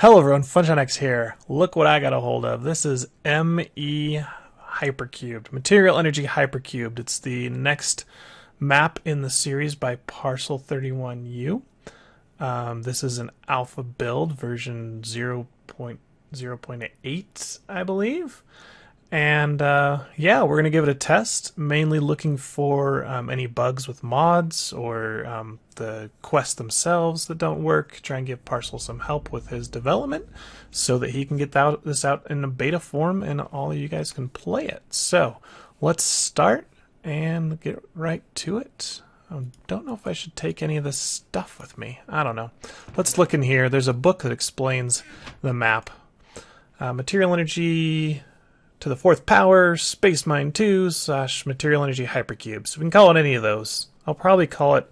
Hello everyone, FunshineX here. Look what I got a hold of. This is ME Hypercubed, Material Energy Hypercubed. It's the next map in the series by Parcel 31U. Um, this is an alpha build, version 0.0.8, I believe. And uh, yeah, we're going to give it a test, mainly looking for um, any bugs with mods or um, the quests themselves that don't work. Try and give Parcel some help with his development so that he can get that, this out in a beta form and all of you guys can play it. So let's start and get right to it. I don't know if I should take any of this stuff with me. I don't know. Let's look in here. There's a book that explains the map. Uh, material energy to the fourth power, Space Mine 2 slash Material Energy Hypercubes. We can call it any of those. I'll probably call it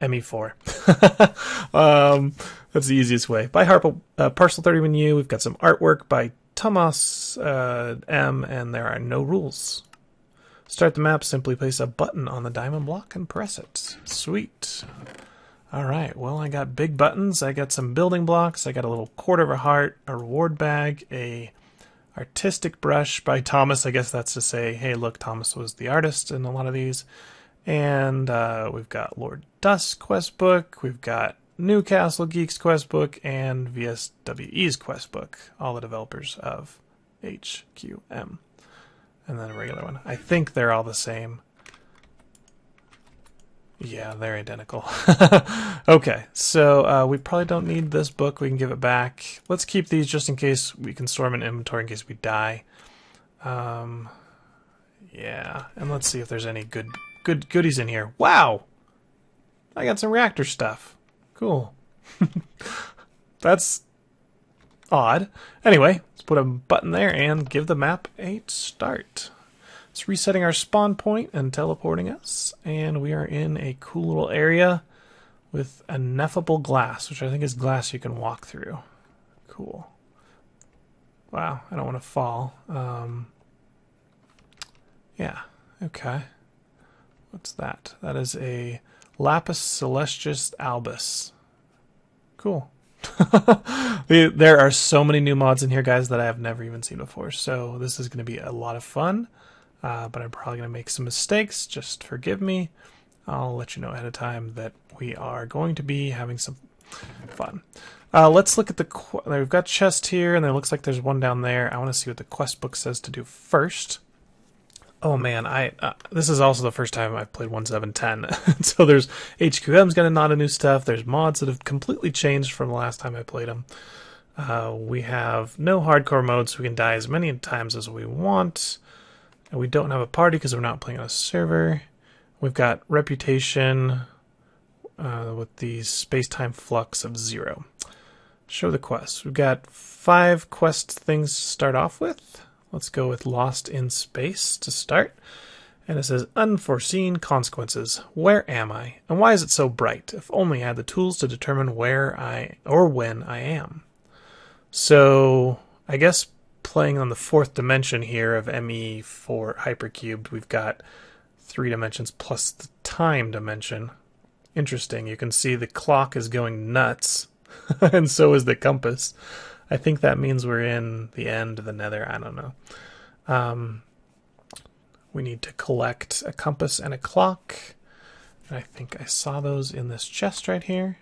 ME4. um, that's the easiest way. By Harpo, uh, Parcel 31U, we've got some artwork by Thomas uh, M, and there are no rules. Start the map, simply place a button on the diamond block and press it. Sweet. Alright, well, I got big buttons. I got some building blocks. I got a little quarter of a heart, a reward bag, a artistic brush by Thomas. I guess that's to say, hey, look, Thomas was the artist in a lot of these. And uh, we've got Lord Dusk quest book. We've got Newcastle Geeks quest book and VSWE's quest book. All the developers of HQM. And then a regular one. I think they're all the same. Yeah, they're identical. okay, so uh, we probably don't need this book. We can give it back. Let's keep these just in case we can store them in inventory in case we die. Um, yeah, and let's see if there's any good good goodies in here. Wow, I got some reactor stuff. Cool. That's odd. Anyway, let's put a button there and give the map a start. It's resetting our spawn point and teleporting us, and we are in a cool little area with ineffable glass, which I think is glass you can walk through. Cool. Wow, I don't want to fall. Um, yeah, okay. What's that? That is a Lapis Celestis Albus. Cool. there are so many new mods in here, guys, that I have never even seen before. So this is going to be a lot of fun uh, but I'm probably going to make some mistakes. Just forgive me. I'll let you know ahead of time that we are going to be having some fun. Uh, let's look at the. Qu- we've got chest here, and it looks like there's one down there. I want to see what the quest book says to do first. Oh man, I uh, this is also the first time I've played 1.7.10. so there's HQM's got a lot of new stuff. There's mods that have completely changed from the last time I played them. Uh, we have no hardcore mode, so we can die as many times as we want. And we don't have a party because we're not playing on a server. We've got reputation uh, with the space-time flux of zero. Show the quests. We've got five quest things to start off with. Let's go with Lost in Space to start. And it says Unforeseen Consequences. Where am I? And why is it so bright? If only I had the tools to determine where I or when I am. So I guess playing on the fourth dimension here of ME4 hypercubed, we've got three dimensions plus the time dimension. Interesting. You can see the clock is going nuts, and so is the compass. I think that means we're in the end of the nether. I don't know. Um, we need to collect a compass and a clock. I think I saw those in this chest right here.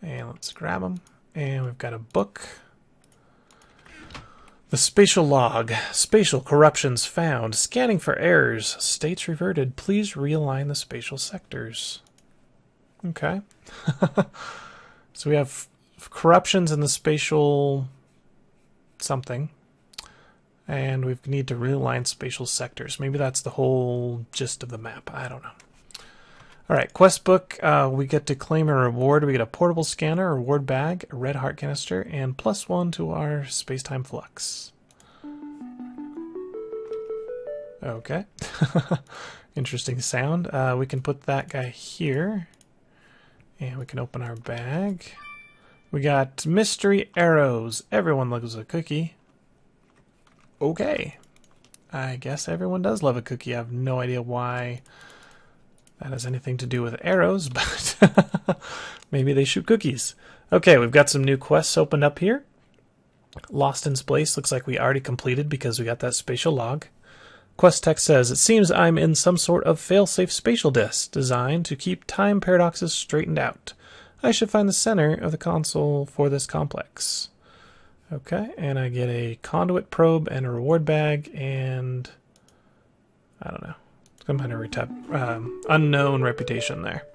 And let's grab them. And we've got a book. The spatial log. Spatial corruptions found. Scanning for errors. States reverted. Please realign the spatial sectors. Okay. so we have corruptions in the spatial something. And we need to realign spatial sectors. Maybe that's the whole gist of the map. I don't know. All right, quest book. Uh, we get to claim a reward. We get a portable scanner, reward bag, a red heart canister, and plus one to our space-time flux. Okay. Interesting sound. Uh, we can put that guy here. And we can open our bag. We got mystery arrows. Everyone loves a cookie. Okay. I guess everyone does love a cookie. I have no idea why that has anything to do with arrows, but maybe they shoot cookies. Okay, we've got some new quests opened up here. Lost in Space looks like we already completed because we got that spatial log. Quest text says, It seems I'm in some sort of failsafe spatial disk designed to keep time paradoxes straightened out. I should find the center of the console for this complex. Okay, and I get a conduit probe and a reward bag and I don't know, some kind of retep, um, unknown reputation there.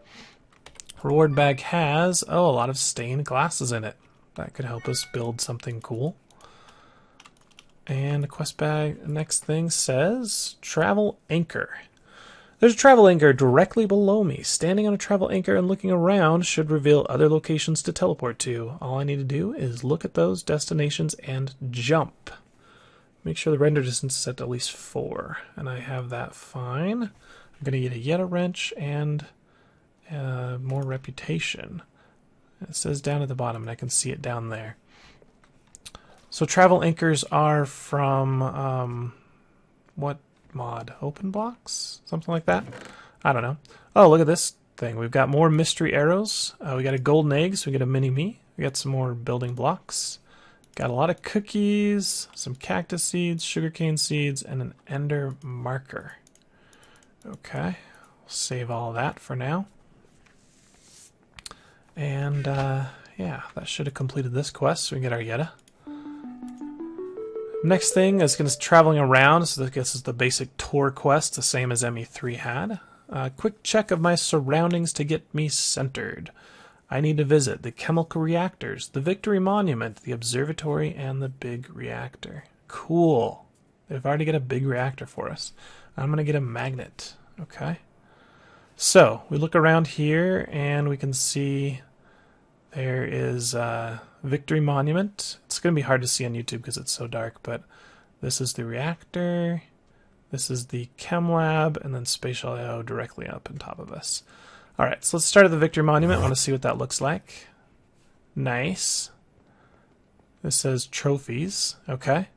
Reward bag has, oh, a lot of stained glasses in it. That could help us build something cool. And the quest bag, next thing says travel anchor. There's a travel anchor directly below me. Standing on a travel anchor and looking around should reveal other locations to teleport to. All I need to do is look at those destinations and jump. Make sure the render distance is at at least four, and I have that fine. I'm going to get a Yeta wrench and uh, more reputation. It says down at the bottom, and I can see it down there. So travel anchors are from um, what mod? Open blocks? Something like that? I don't know. Oh, look at this thing. We've got more mystery arrows. Uh, we got a golden egg, so we get a mini me. We got some more building blocks. Got a lot of cookies, some cactus seeds, sugarcane seeds, and an ender marker. Okay, save all that for now. And uh, yeah, that should have completed this quest, so we can get our Yeta. Next thing is going to be traveling around. So this is the basic tour quest, the same as ME3 had. A quick check of my surroundings to get me centered. I need to visit the chemical reactors, the Victory Monument, the observatory, and the big reactor. Cool. They've already got a big reactor for us. I'm going to get a magnet. Okay. So we look around here and we can see there is uh, Victory Monument. It's going to be hard to see on YouTube because it's so dark, but this is the reactor. This is the chem lab, and then Spatial IO directly up on top of us. All right, so let's start at the Victory Monument. I want to see what that looks like. Nice. This says trophies. Okay.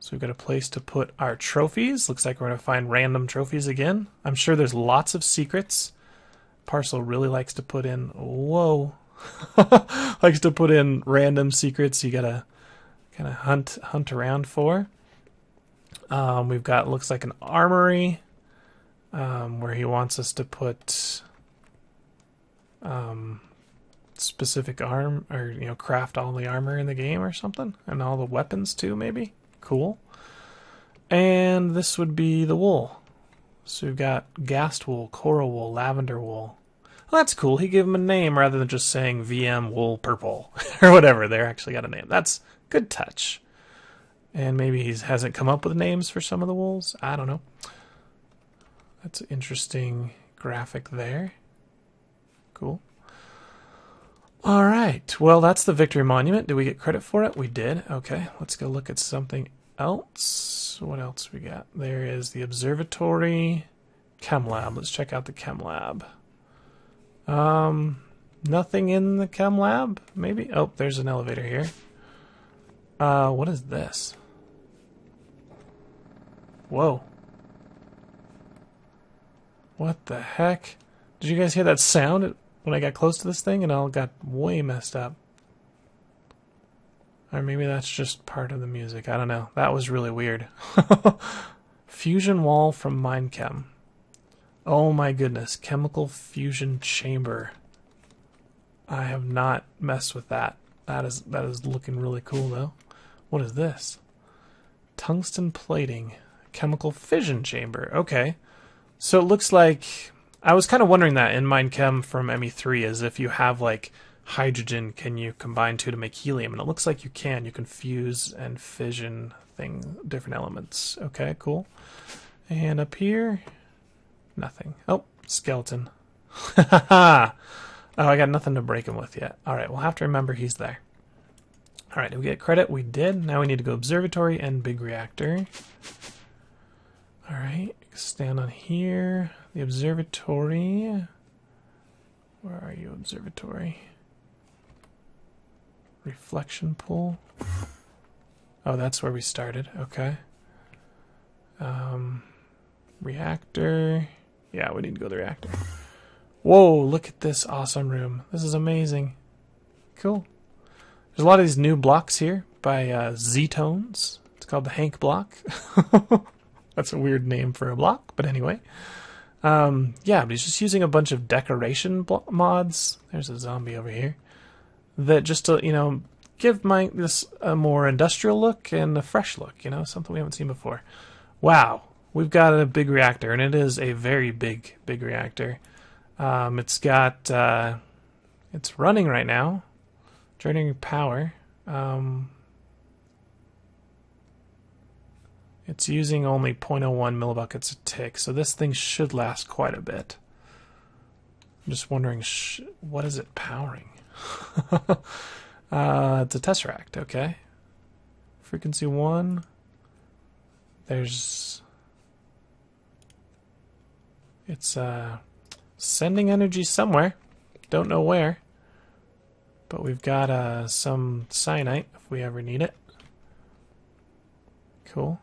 So we've got a place to put our trophies. Looks like we're going to find random trophies again. I'm sure there's lots of secrets. Parcel really likes to put in. Whoa. likes to put in random secrets you gotta kind of hunt hunt around for. Um, we've got looks like an armory um, where he wants us to put um, specific arm or you know craft all the armor in the game or something and all the weapons too maybe cool and this would be the wool so we've got ghast wool coral wool lavender wool well, that's cool. He gave him a name rather than just saying VM wool purple or whatever. They actually got a name. That's good touch. And maybe he hasn't come up with names for some of the wolves. I don't know. That's an interesting graphic there. Cool. All right. Well, that's the Victory Monument. Did we get credit for it? We did. Okay. Let's go look at something else. What else we got? There is the Observatory Chem Lab. Let's check out the Chem Lab. Um, nothing in the chem lab, maybe? Oh, there's an elevator here. Uh, what is this? Whoa. What the heck? Did you guys hear that sound when I got close to this thing and all got way messed up? Or maybe that's just part of the music. I don't know. That was really weird. Fusion wall from Minechem. Oh my goodness, chemical fusion chamber. I have not messed with that. That is that is looking really cool though. What is this? Tungsten plating, chemical fission chamber. Okay. So it looks like I was kind of wondering that in Minechem from ME3 is if you have like hydrogen, can you combine two to make helium? And it looks like you can. You can fuse and fission thing different elements. Okay, cool. And up here, Nothing. Oh, skeleton. oh, I got nothing to break him with yet. All right, we'll have to remember he's there. All right, did we get credit? We did. Now we need to go observatory and big reactor. All right, stand on here. The observatory. Where are you, observatory? Reflection pool. Oh, that's where we started. Okay. Um, reactor. Yeah, we need to go to the reactor. Whoa, look at this awesome room. This is amazing. cool. There's a lot of these new blocks here by uh, Z-Tones. It's called the Hank block. That's a weird name for a block, but anyway. Um, yeah, but he's just using a bunch of decoration mods. There's a zombie over here. That just to, you know, give my this a more industrial look and a fresh look, you know, something we haven't seen before. Wow, we've got a big reactor, and it is a very big, big reactor. Um, it's got, uh, it's running right now, generating power. Um, It's using only 0.01 millibuckets a tick, so this thing should last quite a bit. I'm just wondering, what is it powering? uh, it's a Tesseract, okay. Frequency 1. There's... It's uh, sending energy somewhere. Don't know where. But we've got uh, some cyanite if we ever need it. Cool.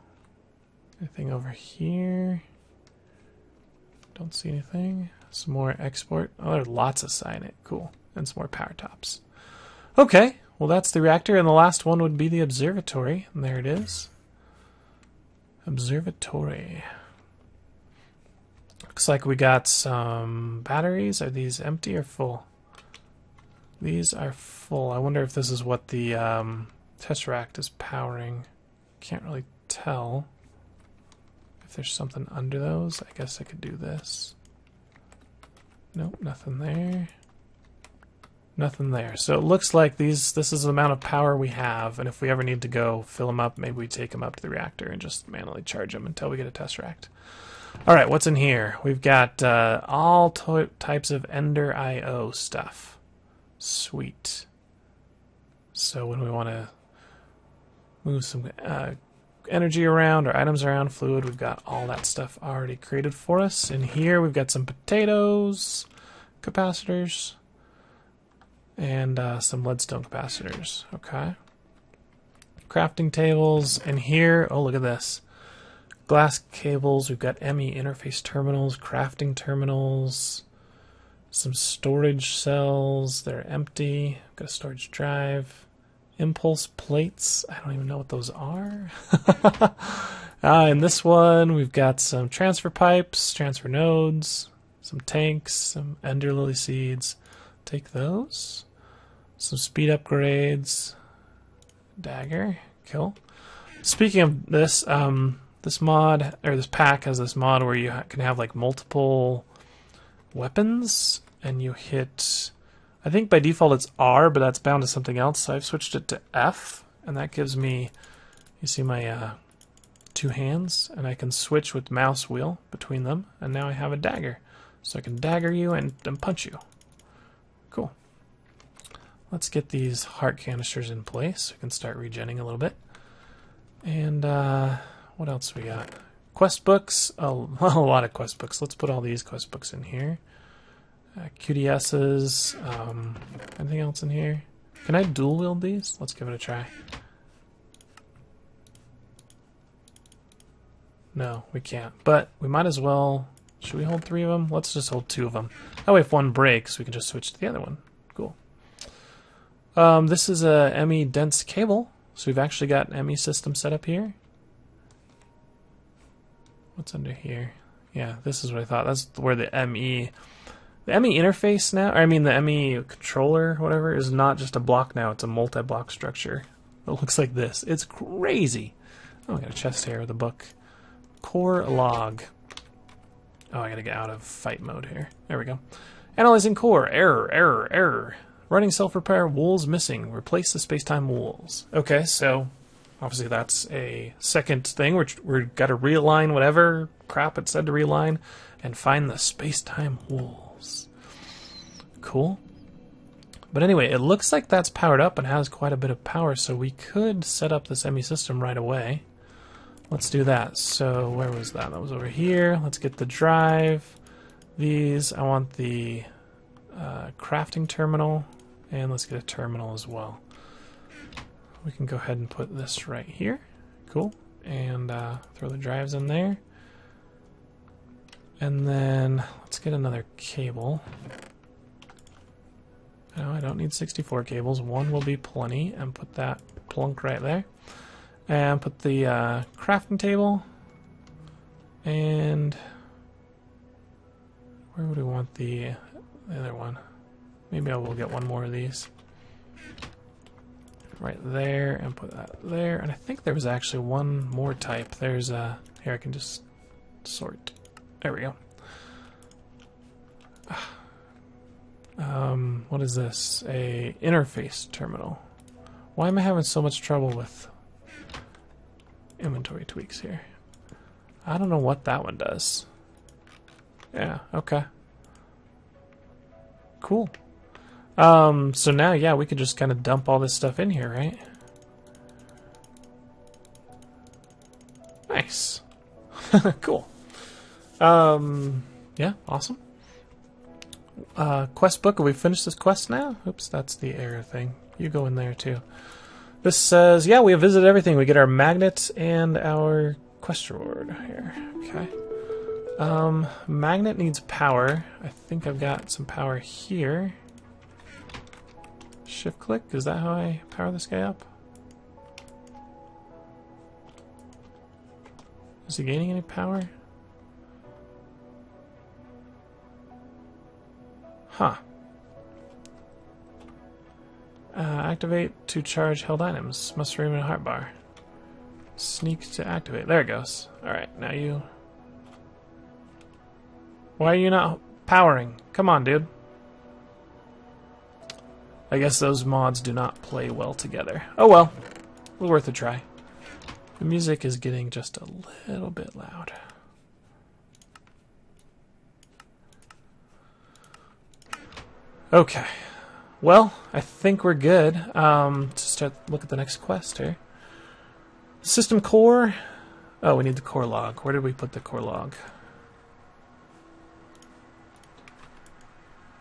Anything over here? Don't see anything. Some more export. Oh, there are lots of cyanite. Cool. And some more power taps. Okay, well that's the reactor, and the last one would be the observatory. And there it is. Observatory. Looks like we got some batteries. Are these empty or full? These are full. I wonder if this is what the um, Tesseract is powering. Can't really tell there's something under those, I guess I could do this. Nope, nothing there. Nothing there. So it looks like these. this is the amount of power we have, and if we ever need to go fill them up, maybe we take them up to the reactor and just manually charge them until we get a Tesseract. All right, what's in here? We've got uh, all types of Ender IO stuff. Sweet. So when we want to move some uh, energy around or items around, fluid. We've got all that stuff already created for us. In here, we've got some potatoes, capacitors, and uh, some leadstone capacitors. Okay. Crafting tables. And here, oh, look at this. Glass cables. We've got ME interface terminals, crafting terminals, some storage cells. They're empty. Got a storage drive impulse plates. I don't even know what those are. uh, in this one, we've got some transfer pipes, transfer nodes, some tanks, some ender lily seeds. Take those. Some speed upgrades. Dagger. Kill. Speaking of this, um, this mod, or this pack has this mod where you can have like multiple weapons and you hit I think by default it's R, but that's bound to something else, so I've switched it to F, and that gives me, you see my uh, two hands, and I can switch with mouse wheel between them, and now I have a dagger. So I can dagger you and, and punch you. Cool. Let's get these heart canisters in place. We can start regenning a little bit. And uh, what else we got? Quest books. a lot of quest books. Let's put all these quest books in here. Uh, QDSs. Um, anything else in here? Can I dual wield these? Let's give it a try. No, we can't. But we might as well. Should we hold three of them? Let's just hold two of them. That way, if one breaks, we can just switch to the other one. Cool. Um, this is a ME dense cable. So we've actually got an ME system set up here. What's under here? Yeah, this is what I thought. That's where the ME the ME interface now, I mean the ME controller, whatever, is not just a block now, it's a multi-block structure. It looks like this. It's crazy. Oh, I got a chest here with a book. Core log. Oh, I gotta get out of fight mode here. There we go. Analyzing core. Error, error, error. Running self-repair. Wools missing. Replace the space-time wools. Okay, so obviously that's a second thing. We're, we've got to realign whatever crap it said to realign and find the space-time wool. Cool. But anyway, it looks like that's powered up and has quite a bit of power, so we could set up this ME system right away. Let's do that. So where was that? That was over here. Let's get the drive. These, I want the uh, crafting terminal, and let's get a terminal as well. We can go ahead and put this right here. Cool. And uh, throw the drives in there. And then let's get another cable. No, I don't need 64 cables. One will be plenty, and put that plunk right there. And put the uh, crafting table. And where would we want the, the other one? Maybe I will get one more of these. Right there, and put that there. And I think there was actually one more type. There's a... Here, I can just sort. There we go. Um, what is this? A interface terminal. Why am I having so much trouble with inventory tweaks here? I don't know what that one does. Yeah, okay. Cool. Um, so now, yeah, we could just kind of dump all this stuff in here, right? Nice. cool. Um, yeah, awesome. Uh, quest book, have we finished this quest now? Oops, that's the error thing. You go in there too. This says, yeah, we have visited everything. We get our magnet and our quest reward here. Okay. Um, magnet needs power. I think I've got some power here. Shift click, is that how I power this guy up? Is he gaining any power? Huh. Uh, activate to charge held items. Must remain heart bar. Sneak to activate. There it goes. Alright, now you... Why are you not powering? Come on, dude. I guess those mods do not play well together. Oh well. Well worth a try. The music is getting just a little bit loud. Okay. Well, I think we're good. Um, to start look at the next quest here. System core. Oh, we need the core log. Where did we put the core log?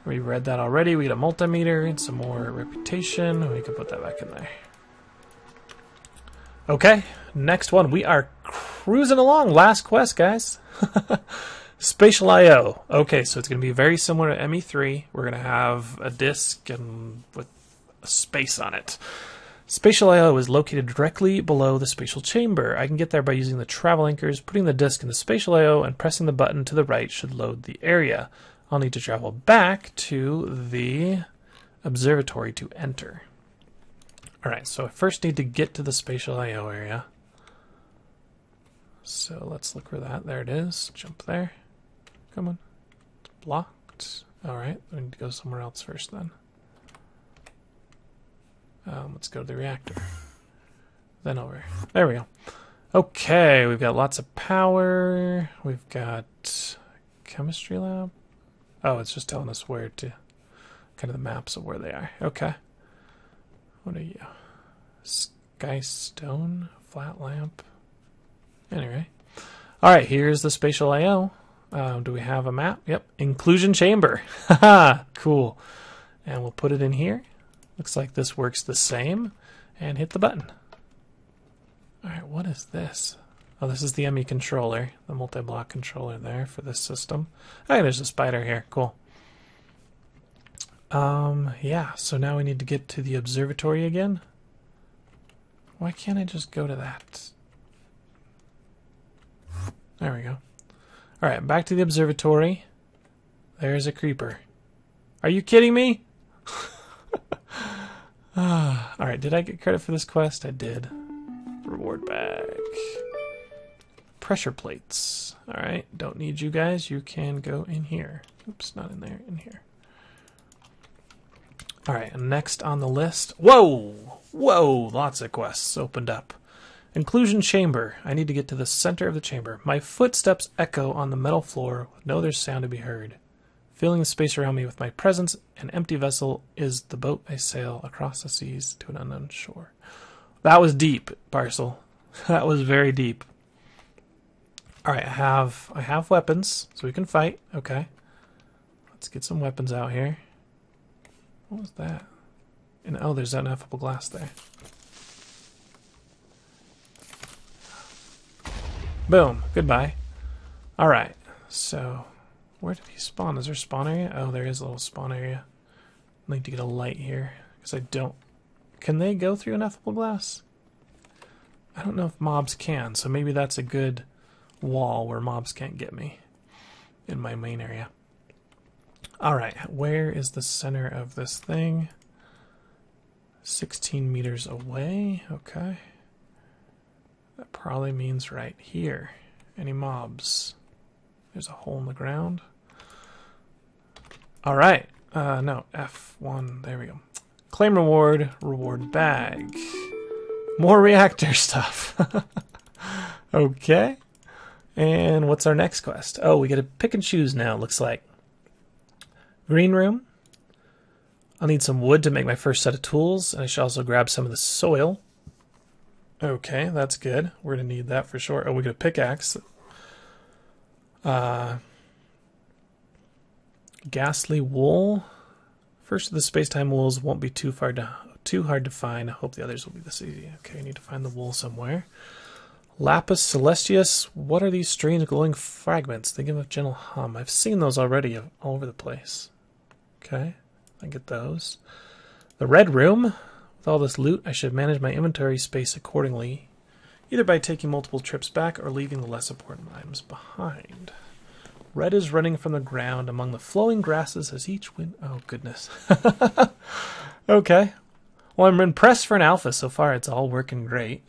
We read that already. We get a multimeter and some more reputation. We can put that back in there. Okay, next one. We are cruising along. Last quest, guys. Spatial I/O. Okay, so it's going to be very similar to ME3. We're going to have a disk and with a space on it. Spatial I/O is located directly below the spatial chamber. I can get there by using the travel anchors, putting the disk in the spatial I/O, and pressing the button to the right should load the area. I'll need to travel back to the observatory to enter. Alright, so I first need to get to the spatial I/O area. So let's look for that. There it is. Jump there. Come on. It's blocked. Alright, we need to go somewhere else first then. Um, let's go to the reactor. Then over. There we go. Okay, we've got lots of power. We've got chemistry lab. Oh, it's just telling us where to, kind of the maps of where they are. Okay. What are you? Sky stone, flat lamp. Anyway. Alright, here's the spatial I.O. Um, do we have a map? Yep. Inclusion chamber. Cool. And we'll put it in here. Looks like this works the same. And hit the button. Alright, what is this? Oh, this is the ME controller, the multi-block controller there for this system. Hey, there's a spider here. Cool. Um, yeah, so now we need to get to the observatory again. Why can't I just go to that? There we go. Alright, back to the observatory. There's a creeper. Are you kidding me? Ah, Alright, did I get credit for this quest? I did. Reward bag. Pressure plates. Alright, don't need you guys. You can go in here. Oops, not in there, in here. Alright, next on the list. Whoa! Whoa! Lots of quests opened up. Inclusion chamber. I need to get to the center of the chamber. My footsteps echo on the metal floor with no other sound to be heard. Filling the space around me with my presence, an empty vessel is the boat I sail across the seas to an unknown shore. That was deep, Parcel. That was very deep. All right, I have I have weapons, so we can fight. Okay, let's get some weapons out here. What was that? And oh, there's that ineffable glass there. Boom. Goodbye. Alright. So, where did he spawn? Is there a spawn area? Oh, there is a little spawn area. I need to get a light here because I don't. Can they go through ineffable glass? I don't know if mobs can, so maybe that's a good wall where mobs can't get me in my main area. Alright, where is the center of this thing? 16 meters away. Okay. That probably means right here. Any mobs? There's a hole in the ground. Alright. Uh, no, F1. There we go. Claim reward, reward bag. More reactor stuff. okay. And what's our next quest? Oh, we get to pick and choose now, looks like. Green room. I'll need some wood to make my first set of tools, and I should also grab some of the soil. Okay, that's good. We're going to need that for sure. Oh, we get a pickaxe. Uh, ghastly wool. First of the space-time wools won't be too far to, too hard to find. I hope the others will be this easy. Okay, I need to find the wool somewhere. Lapis celestius. What are these strange glowing fragments? They give a gentle hum. I've seen those already all over the place. Okay, I get those. The red room. With all this loot, I should manage my inventory space accordingly, either by taking multiple trips back or leaving the less important items behind. Red is running from the ground among the flowing grasses as each wind. Oh, goodness. okay. Well, I'm impressed for an alpha so far. It's all working great.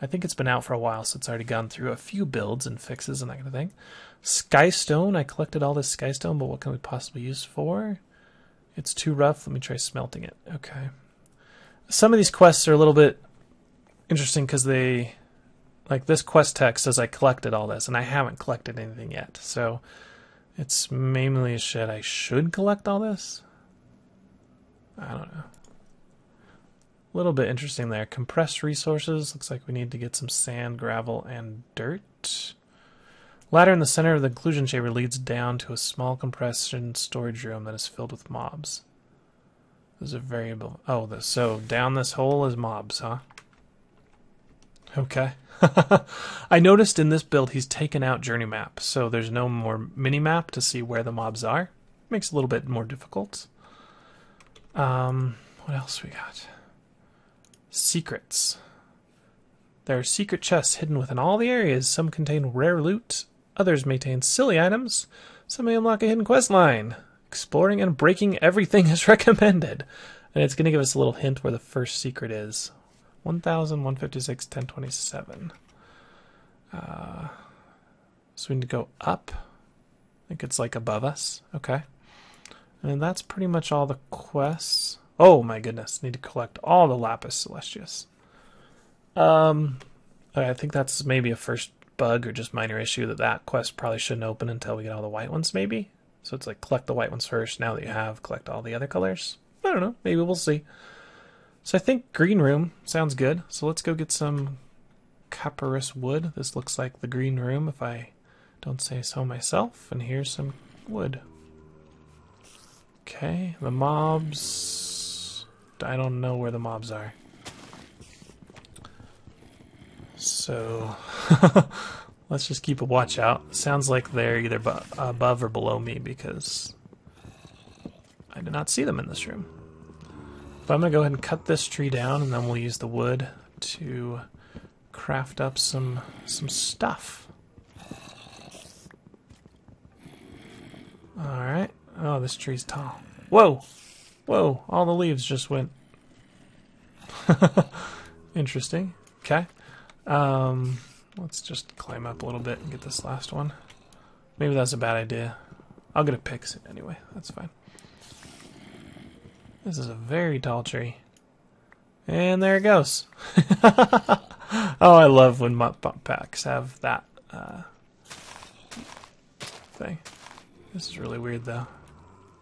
I think it's been out for a while, so it's already gone through a few builds and fixes and that kind of thing. Skystone. I collected all this skystone, but what can we possibly use for? It's too rough. Let me try smelting it. Okay some of these quests are a little bit interesting because they like this quest text says I collected all this and I haven't collected anything yet. So it's mainly a shit I should collect all this. I don't know. A little bit interesting there. Compressed resources. Looks like we need to get some sand, gravel, and dirt. Ladder in the center of the inclusion chamber leads down to a small compression storage room that is filled with mobs. There's a variable. Oh, so down this hole is mobs, huh? Okay. I noticed in this build he's taken out journey map, so there's no more mini map to see where the mobs are. Makes it a little bit more difficult. Um, what else we got? Secrets. There are secret chests hidden within all the areas. Some contain rare loot, others may contain silly items, some may unlock a hidden quest line. Exploring and breaking everything is recommended. And it's going to give us a little hint where the first secret is. 1156, 1027. Uh, so we need to go up. I think it's like above us. Okay. And that's pretty much all the quests. Oh my goodness. Need to collect all the Lapis Celestius. Um, I think that's maybe a first bug or just minor issue that that quest probably shouldn't open until we get all the white ones maybe. So it's like collect the white ones first. Now that you have, collect all the other colors. I don't know. Maybe we'll see. So I think green room sounds good. So let's go get some copperous wood. This looks like the green room if I don't say so myself. And here's some wood. Okay, the mobs. I don't know where the mobs are. So Let's just keep a watch out. Sounds like they're either above or below me because I did not see them in this room. But I'm going to go ahead and cut this tree down and then we'll use the wood to craft up some some stuff. Alright. Oh, this tree's tall. Whoa! Whoa, all the leaves just went. Interesting. Okay. Um, Let's just climb up a little bit and get this last one. Maybe that's a bad idea. I'll get a pick anyway. That's fine. This is a very tall tree. And there it goes. oh, I love when mop packs have that uh, thing. This is really weird, though.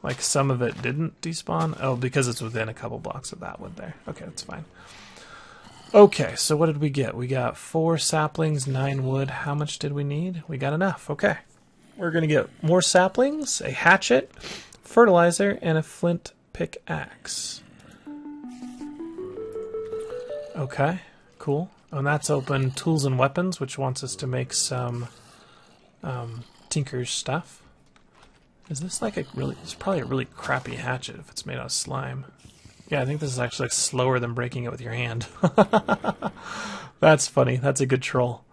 Like, some of it didn't despawn. Oh, because it's within a couple blocks of that one there. Okay, that's fine. Okay, so what did we get? We got four saplings, nine wood. How much did we need? We got enough. Okay. We're going to get more saplings, a hatchet, fertilizer, and a flint pickaxe. Okay, cool. And that's open tools and weapons, which wants us to make some um, tinker's stuff. Is this like a really? It's probably a really crappy hatchet if it's made out of slime. Yeah, I think this is actually like slower than breaking it with your hand. That's funny. That's a good troll.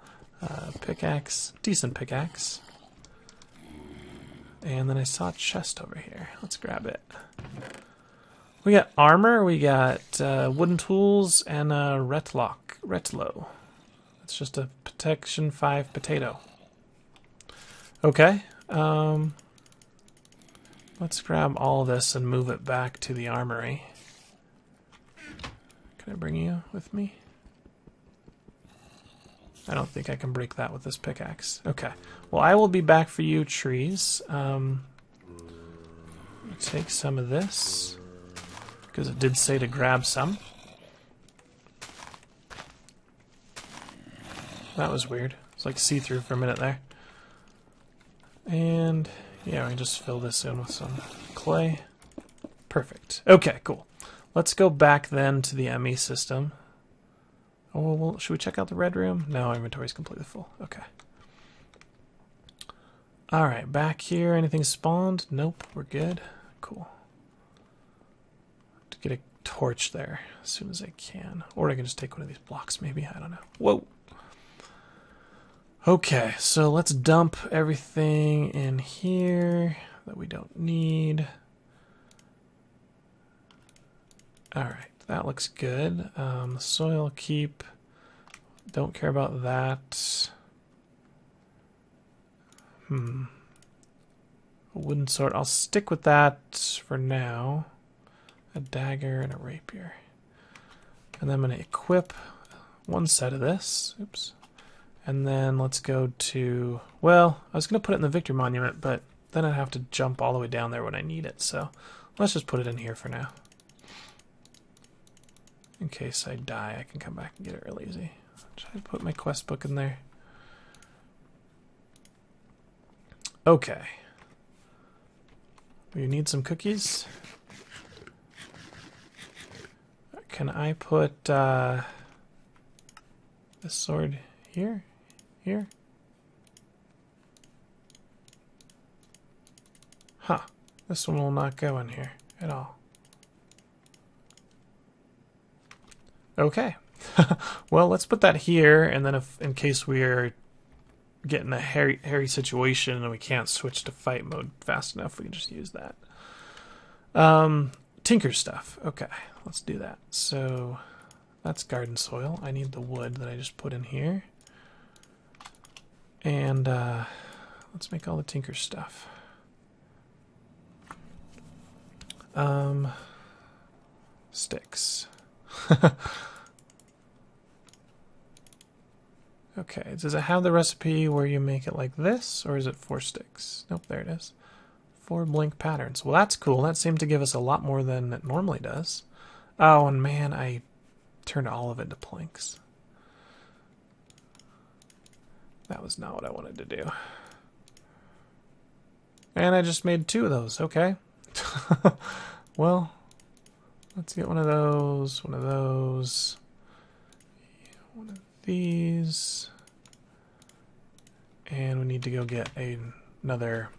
Uh, pickaxe, decent pickaxe. And then I saw a chest over here. Let's grab it. We got armor, we got uh, wooden tools, and a retlock, retlo. It's just a protection 5 potato. Okay. Um, let's grab all this and move it back to the armory. Can I bring you with me? I don't think I can break that with this pickaxe. Okay. Well, I will be back for you, trees. Um, take some of this, because it did say to grab some. That was weird. It's like see-through for a minute there. And, yeah, we just fill this in with some clay. Perfect. Okay, cool. Let's go back then to the ME system. Oh, well, should we check out the red room? No, inventory's completely full. Okay. Alright, back here. Anything spawned? Nope, we're good. Cool. To get a torch there as soon as I can. Or I can just take one of these blocks, maybe. I don't know. Whoa! Okay, so let's dump everything in here that we don't need. Alright. That looks good. Um, soil keep. Don't care about that. Hmm. Wooden sword. I'll stick with that for now. A dagger and a rapier. And then I'm going to equip one set of this. Oops. And then let's go to... Well, I was going to put it in the Victory Monument, but then I'd have to jump all the way down there when I need it. So let's just put it in here for now. In case I die, I can come back and get it real easy. Try to put my quest book in there. Okay. We need some cookies. Can I put uh, this sword here? Here? Huh. This one will not go in here at all. Okay. well, let's put that here, and then if in case we are getting a hairy, hairy situation and we can't switch to fight mode fast enough, we can just use that. Um, tinker stuff. Okay, let's do that. So that's garden soil. I need the wood that I just put in here. And uh, let's make all the tinker stuff. Um, sticks. Okay, does it have the recipe where you make it like this, or is it four sticks? Nope, there it is. Four blank patterns. Well, that's cool. That seemed to give us a lot more than it normally does. Oh, and man, I turned all of it to planks. That was not what I wanted to do. And I just made two of those. Okay. well, let's get one of those, one of those, one of these. And we need to go get a, another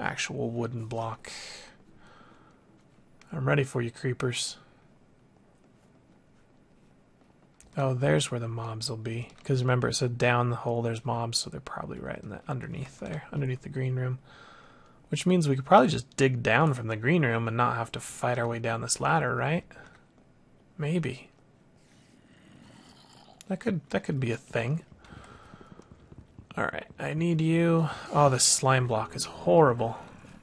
actual wooden block. I'm ready for you, creepers. Oh, there's where the mobs will be. Because remember, it said down the hole there's mobs, so they're probably right in the underneath there, underneath the green room. Which means we could probably just dig down from the green room and not have to fight our way down this ladder, right? Maybe. That could that could be a thing. Alright, I need you. Oh, this slime block is horrible.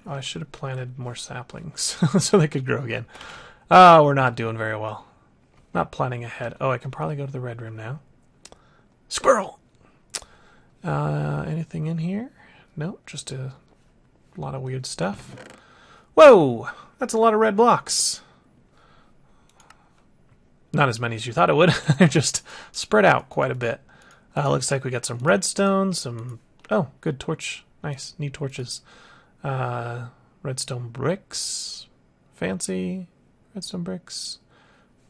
Oh, I should have planted more saplings so they could grow again. Oh, we're not doing very well. Not planning ahead. Oh, I can probably go to the red room now. Squirrel! Uh, anything in here? Nope, just a lot of weird stuff. Whoa! That's a lot of red blocks. Not as many as you thought it would. They're just spread out quite a bit. Uh, looks like we got some redstone, some... Oh, good torch. Nice. Neat torches. Uh, redstone bricks. Fancy. Redstone bricks.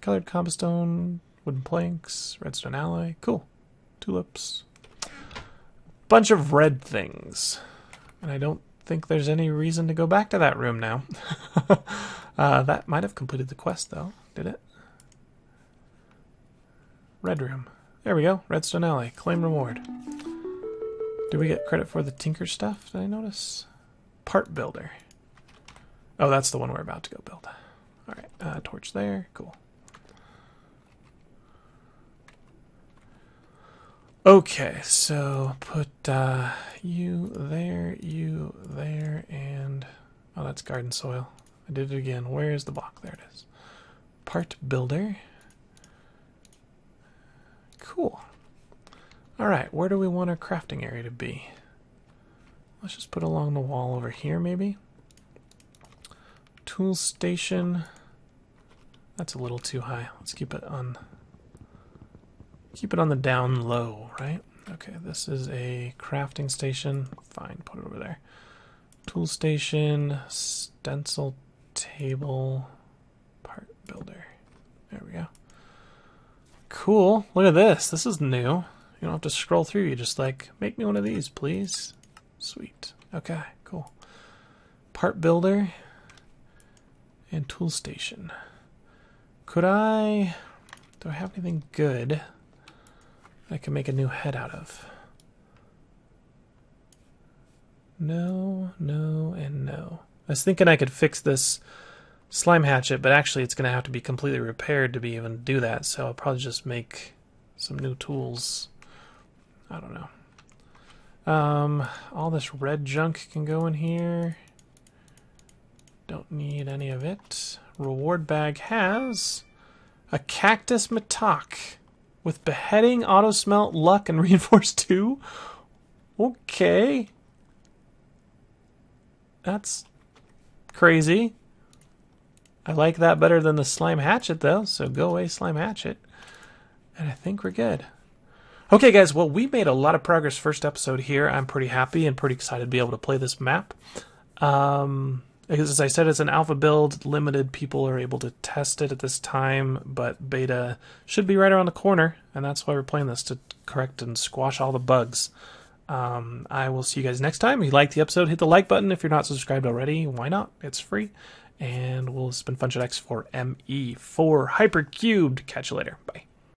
Colored cobblestone. Wooden planks. Redstone alloy. Cool. Tulips. Bunch of red things. And I don't think there's any reason to go back to that room now. uh, that might have completed the quest, though. Did it? Red room. There we go. Redstone Alley. Claim reward. Do we get credit for the Tinker stuff? Did I notice? Part builder. Oh, that's the one we're about to go build. Alright, uh, torch there. Cool. Okay, so put uh, you there, you there, and... Oh, that's garden soil. I did it again. Where is the block? There it is. Part builder. Cool. Alright, where do we want our crafting area to be? Let's just put along the wall over here, maybe. Tool station. That's a little too high. Let's keep it on keep it on the down low, right? Okay, this is a crafting station. Fine, put it over there. Tool station, stencil table, part builder. There we go. Cool. Look at this. This is new. You don't have to scroll through. You just like, make me one of these, please. Sweet. Okay, cool. Part builder and tool station. Could I... Do I have anything good I can make a new head out of? No, no, and no. I was thinking I could fix this slime hatchet, but actually it's going to have to be completely repaired to be even do that, so I'll probably just make some new tools. I don't know. Um, all this red junk can go in here. Don't need any of it. Reward bag has a cactus mattock with beheading, auto smelt, luck, and reinforced two. Okay. That's crazy. I like that better than the slime hatchet though, so go away slime hatchet. And I think we're good. Okay guys, well we made a lot of progress first episode here. I'm pretty happy and pretty excited to be able to play this map. Um, as I said, it's an alpha build. Limited people are able to test it at this time, but beta should be right around the corner, and that's why we're playing this to correct and squash all the bugs. Um, I will see you guys next time. If you liked the episode, hit the like button. If you're not subscribed already, why not? It's free. And we'll spin FunshineX for ME for Hypercubed. Catch you later. Bye.